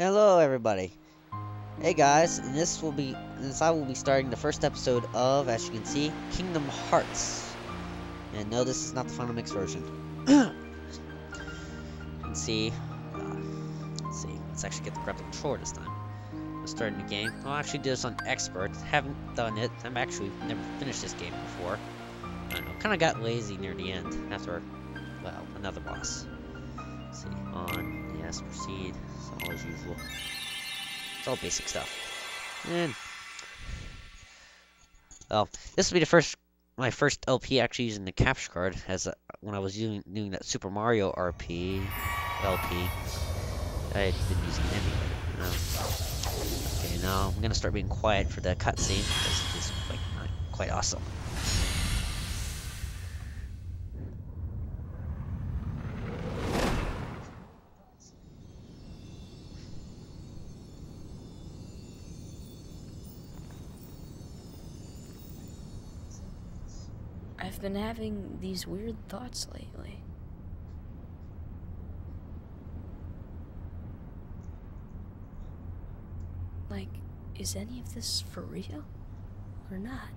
Hello, everybody. Hey guys, and this will be this I will be starting the first episode of, as you can see, Kingdom Hearts. And no, this is not the final mix version. can see. Uh, let's see. Let's actually get the correct controller this time. I'm starting the game. I'll actually do this on expert. Haven't done it. I'm actually never finished this game before. I don't know. Kind of got lazy near the end after, well, another boss. Let's see. On. Yes. Proceed. So, as usual. It's all basic stuff. And well, this will be the first my first LP actually using the capture card as when I was doing doing that Super Mario RP LP. I had been using it anyway. Um, okay, now I'm gonna start being quiet for the cutscene because it is quite quite awesome. I've been having these weird thoughts lately. Like, is any of this for real? Or not?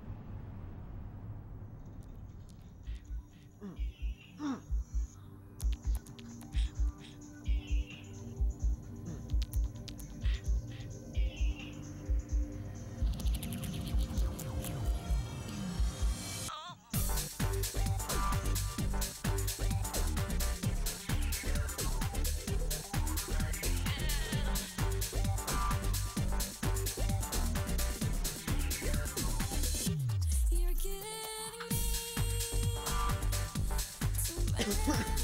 Ha ha ha!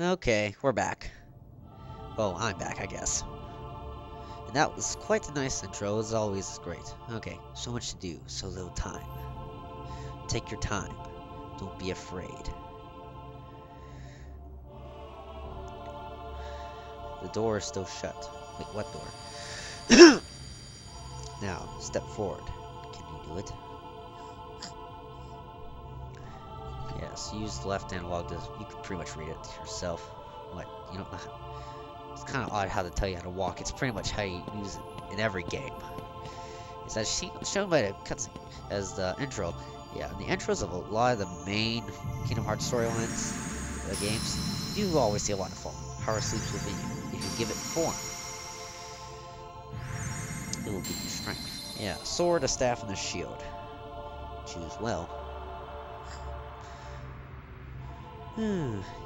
Okay, we're back. Well, I'm back, I guess. And that was quite a nice intro, as always great. Okay, so much to do, so little time. Take your time. Don't be afraid. The door is still shut. Wait, what door? now, step forward. Can you do it? Yes, use the left analog to, you can pretty much read it yourself. What, you don't know It's kind of odd how to tell you how to walk. It's pretty much how you use it in every game. It's as shown by the cuts as the intro. Yeah, in the intros of a lot of the main Kingdom Hearts storylines, uh, games, you always see a waterfall. Power sleeps within you. If you give it form, it will give you strength. Yeah, sword, a staff, and a shield. Choose well.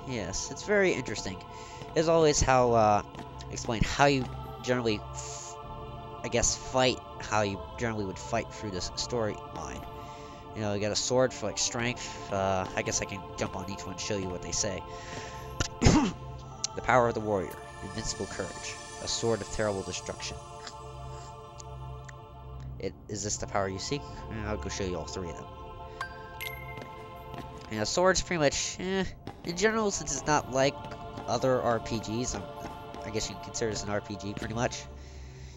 Yes, it's very interesting. As always, how, uh, explain how you generally, I guess, fight how you generally would fight through this storyline. You know, you got a sword for like strength. Uh, I guess I can jump on each one and show you what they say. the power of the warrior, invincible courage, a sword of terrible destruction. It is this the power you seek? Eh, I'll go show you all three of them. A sword's pretty much, eh, in general, since it's not like other RPGs, I'm, I guess you can consider this an RPG pretty much.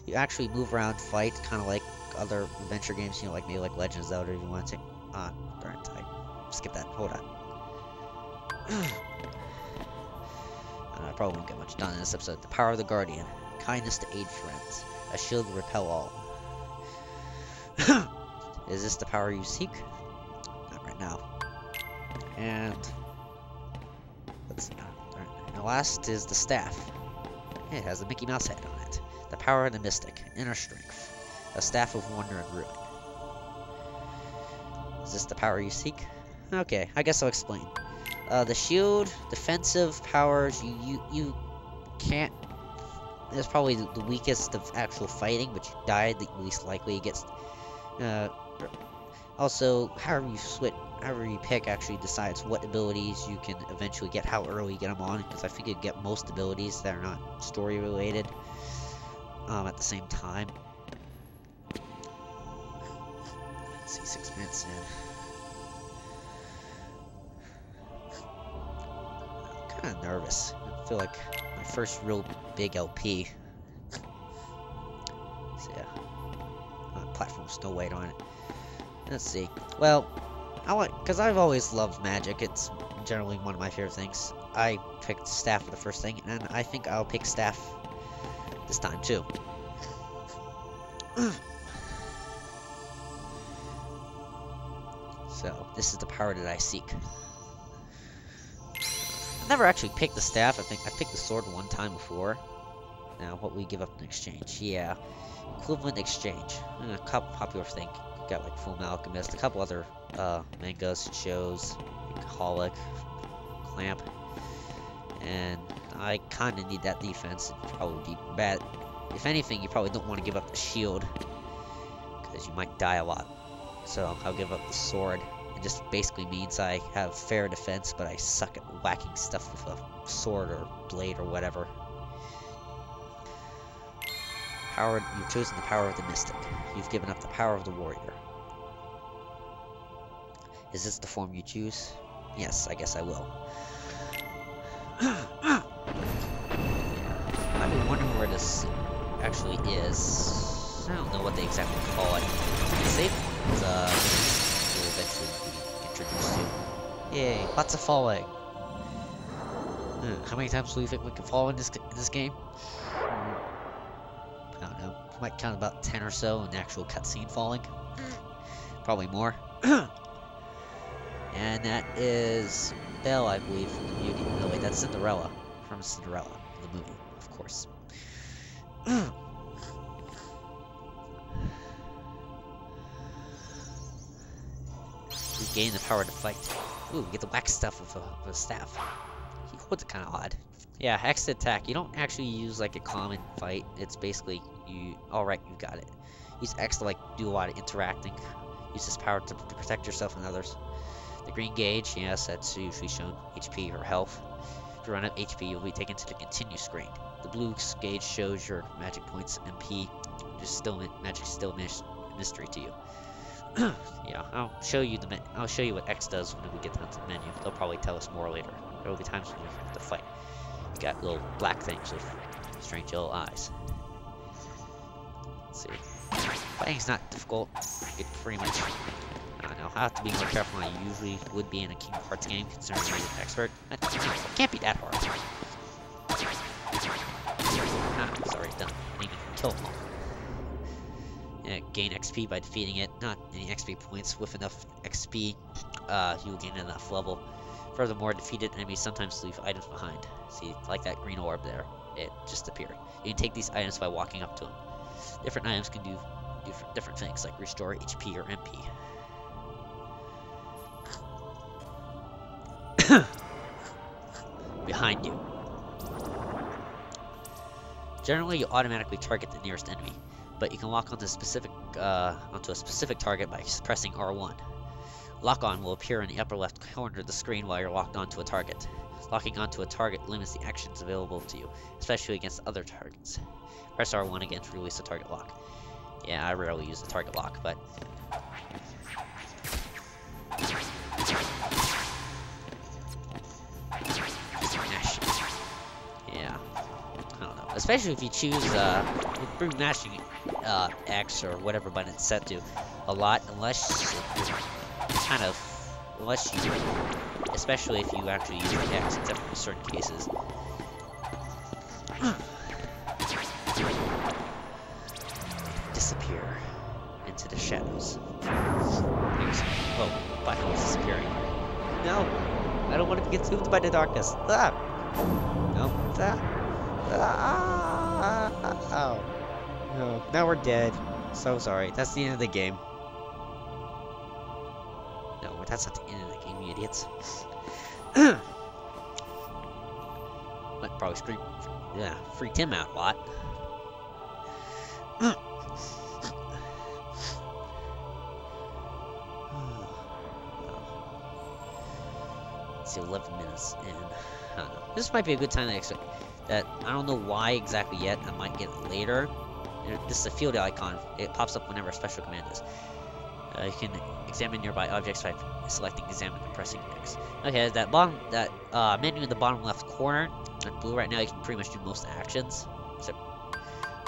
You actually move around, fight, kind of like other adventure games, you know, like maybe like Legends of Zelda if you want to on. Uh, darn I skip that. Hold on. I probably won't get much done in this episode. The power of the Guardian. Kindness to aid friends. A shield to repel all. Is this the power you seek? Not right now. And let's see. And the last is the staff. It has a Mickey Mouse head on it. The power of the mystic. Inner strength. A staff of wonder and ruin. Is this the power you seek? Okay, I guess I'll explain. Uh, the shield, defensive powers, you, you, you can't... It's probably the weakest of actual fighting, but you died the least likely. Gets... Uh, also, however you switch, however you pick actually decides what abilities you can eventually get, how early you get them on, because I think you get most abilities that are not story related um, at the same time. Let's see, six minutes in. I'm kind of nervous. I feel like my first real big LP. So yeah, platform still White on it. Let's see. Well, I want because I've always loved magic. It's generally one of my favorite things. I picked staff for the first thing, and I think I'll pick staff this time too. so this is the power that I seek. I never actually picked the staff. I think I picked the sword one time before. Now, what we give up in exchange? Yeah, equivalent exchange. Hmm, a couple popular thing got like Full Alchemist, a couple other uh, mangas, shows, like Holic, Clamp, and I kind of need that defense. It'd probably be bad. If anything, you probably don't want to give up the shield, because you might die a lot. So I'll give up the sword. It just basically means I have fair defense, but I suck at whacking stuff with a sword or blade or whatever. Power, you've chosen the power of the mystic. You've given up the power of the warrior. Is this the form you choose? Yes, I guess I will. I've been wondering where this actually is. I don't know what they exactly call it. The safe uh, will eventually be introduced to. Yay, lots of falling. How many times do you think we can fall in this, in this game? I don't know. Might count about 10 or so in actual cutscene falling. Probably more. and that is Belle, I believe, from the Beauty. No, wait, that's Cinderella. From Cinderella, the movie, of course. we gain the power to fight. Ooh, we get the wax stuff with a, with a staff. He holds it kind of odd. Yeah, X attack. You don't actually use like a common fight. It's basically you. All right, you got it. Use X to like do a lot of interacting. Use this power to, to protect yourself and others. The green gauge, yes, that's usually shown HP or health. If you run out HP, you'll be taken to the continue screen. The blue gauge shows your magic points, MP. Just still magic still mystery to you. yeah, I'll show you the I'll show you what X does when we get down to the menu. They'll probably tell us more later. There will be times when you have to fight. You got little black things with strange yellow eyes. Let's see. Fighting's not difficult. It pretty much I don't know. I have to be more careful than I usually would be in a Kingdom Hearts game, considering I'm an expert. It can't be that hard. Ah, sorry, done. I need to kill all. Yeah, gain XP by defeating it. Not any XP points. With enough XP, uh, you will gain enough level. Furthermore, defeated enemies sometimes leave items behind. See, like that green orb there. It just appeared. You can take these items by walking up to them. Different items can do different things, like restore HP or MP. Behind you. Generally, you automatically target the nearest enemy. but you can lock onto specific uh, onto a specific target by pressing R1. Lock on will appear in the upper left corner of the screen while you're locked onto a target. Locking onto a target limits the actions available to you, especially against other targets. Press R1 again to release the target lock. Yeah, I rarely use the target lock, but... Especially if you choose, uh, mashing uh, X or whatever button it's set to a lot, unless kind of... Unless you... Especially if you actually use the X, except for certain cases. disappear into the shadows. Oh, Button is disappearing. No! I don't want to be consumed by the darkness. Ah! No. Ah! Ah! Oh. No. Now we're dead. So sorry. That's the end of the game. No, that's not the end of the game, you idiots. Might probably scream. Yeah, freaked him out a lot. See, 11 minutes in. Don't know. This might be a good time to expect that. I don't know why exactly yet. I might get it later. This is a field icon. It pops up whenever a special command is. Uh, you can examine nearby objects by selecting examine and pressing X. Okay, that bottom, that uh, menu in the bottom left corner, in blue right now, you can pretty much do most actions, except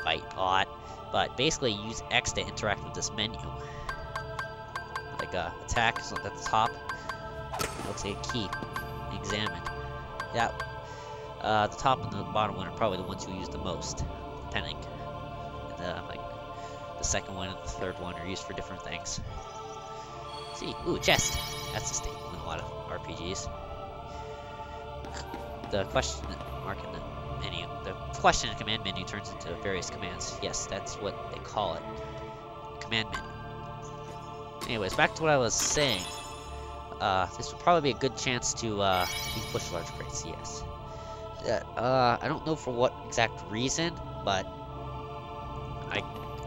fight a lot. But basically, use X to interact with this menu. Like uh, attack is at the top. Looks like a key. Examine. Yeah. Uh, the top and the bottom one are probably the ones you use the most, depending. And, uh, like the second one and the third one are used for different things. See, ooh, chest. That's a staple in a lot of RPGs. The question mark in the menu, the question and command menu turns into various commands. Yes, that's what they call it. Command menu. Anyways, back to what I was saying. Uh, this would probably be a good chance to, uh, push large crates, yes. Uh, I don't know for what exact reason, but I,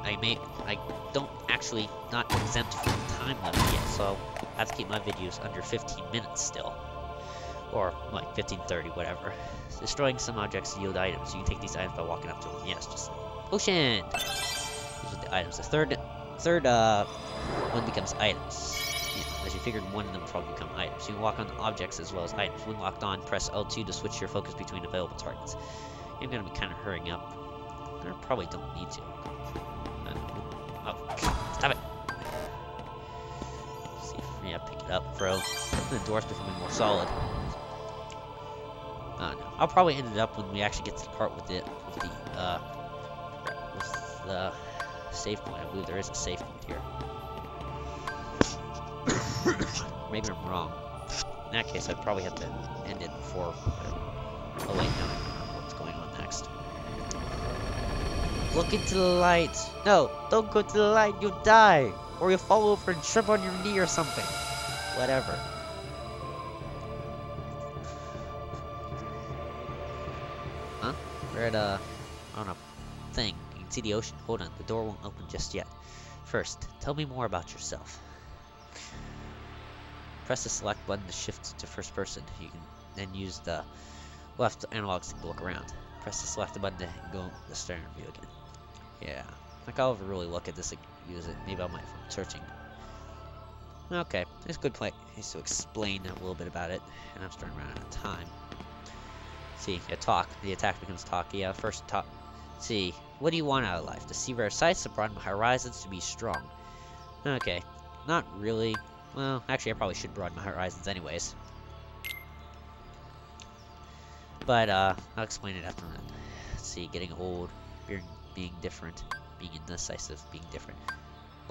I may, I don't actually not exempt from time limit yet, so I have to keep my videos under 15 minutes still. Or, like, 15, 30, whatever. Destroying some objects yield items. You can take these items by walking up to them. Yes, just... Ocean! These are the items. The third, third, uh, one becomes items. As you figured, one of them probably become items. You can walk on objects as well as items. When locked on, press L2 to switch your focus between available targets. I'm gonna be kind of hurrying up. I probably don't need to. Uh, oh, stop it! Let's see if yeah, pick it up, bro. The door's becoming more solid. No. I'll probably end it up when we actually get to the part with it, with the, uh, with the save point. I believe there is a save point. Maybe I'm wrong. In that case, I'd probably have to end it before. Oh wait, no. What's going on next? Look into the light. No, don't go to the light. You'll die, or you'll fall over and trip on your knee or something. Whatever. Huh? We're at a on a thing. You can see the ocean. Hold on, the door won't open just yet. First, tell me more about yourself. Press the select button to shift to first person. You can then use the left analog stick to look around. Press the select button to go the steering view again. Yeah, I I'll ever really look at this and use it. Maybe I might from searching. Okay, it's a good place to explain a little bit about it, and I'm starting running out of time. See, a talk. The attack becomes talk. Yeah, first talk. See, what do you want out of life? To see rare sights, to broaden my horizons, to be strong. Okay, not really. Well, actually, I probably should broaden my horizons anyways. But, uh, I'll explain it after that. Let's see, getting old, being, being different, being indecisive, being different.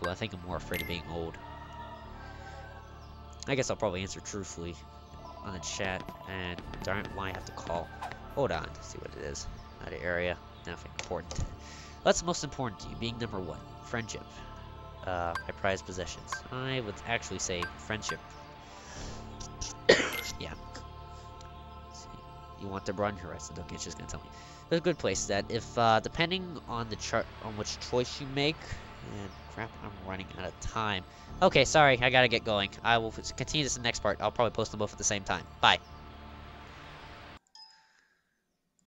Well, I think I'm more afraid of being old. I guess I'll probably answer truthfully on the chat, and darn why I have to call. Hold on, see what it is. Not an area, nothing important. What's most important to you? Being number one, friendship uh, my prized possessions. I would actually say friendship. yeah. you want to run Horizon. Okay, it's just gonna tell me. There's a good place that if, uh, depending on the chart, on which choice you make, and crap, I'm running out of time. Okay, sorry, I gotta get going. I will continue this in the next part. I'll probably post them both at the same time. Bye.